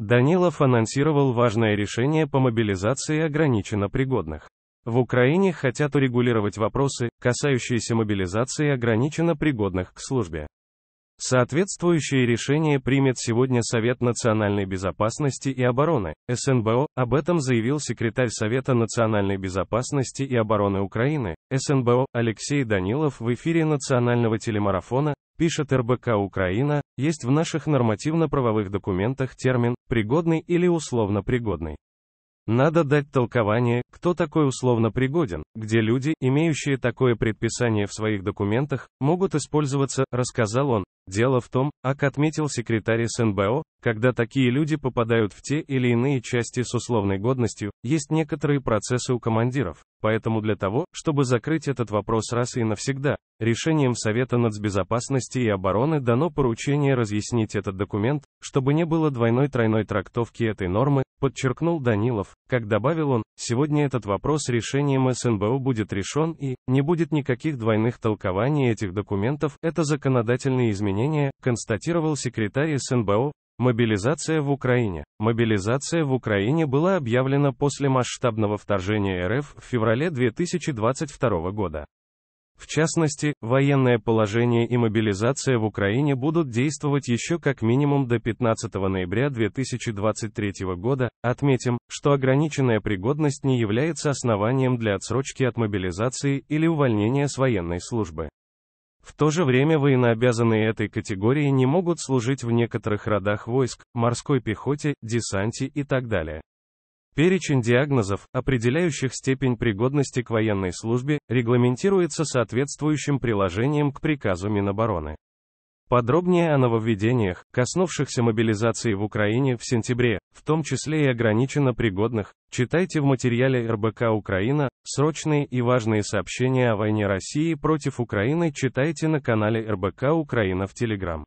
Данилов анонсировал важное решение по мобилизации ограниченно пригодных. В Украине хотят урегулировать вопросы, касающиеся мобилизации ограниченно пригодных к службе. Соответствующее решение примет сегодня Совет национальной безопасности и обороны, СНБО, об этом заявил секретарь Совета национальной безопасности и обороны Украины, СНБО, Алексей Данилов в эфире национального телемарафона, пишет РБК Украина, есть в наших нормативно-правовых документах термин «пригодный» или «условно пригодный». Надо дать толкование, кто такой условно пригоден, где люди, имеющие такое предписание в своих документах, могут использоваться, рассказал он. Дело в том, как отметил секретарь СНБО, когда такие люди попадают в те или иные части с условной годностью, есть некоторые процессы у командиров. Поэтому для того, чтобы закрыть этот вопрос раз и навсегда, решением Совета нацбезопасности и обороны дано поручение разъяснить этот документ, чтобы не было двойной-тройной трактовки этой нормы, подчеркнул Данилов. Как добавил он, сегодня этот вопрос решением СНБО будет решен и не будет никаких двойных толкований этих документов, это законодательные изменения, констатировал секретарь СНБО, Мобилизация в Украине. Мобилизация в Украине была объявлена после масштабного вторжения РФ в феврале 2022 года. В частности, военное положение и мобилизация в Украине будут действовать еще как минимум до 15 ноября 2023 года. Отметим, что ограниченная пригодность не является основанием для отсрочки от мобилизации или увольнения с военной службы. В то же время военнообязанные этой категории не могут служить в некоторых родах войск, морской пехоте, десанте и так далее. Перечень диагнозов, определяющих степень пригодности к военной службе, регламентируется соответствующим приложением к приказу Минобороны. Подробнее о нововведениях, коснувшихся мобилизации в Украине в сентябре, в том числе и ограниченно пригодных, читайте в материале РБК Украина, срочные и важные сообщения о войне России против Украины читайте на канале РБК Украина в Телеграм.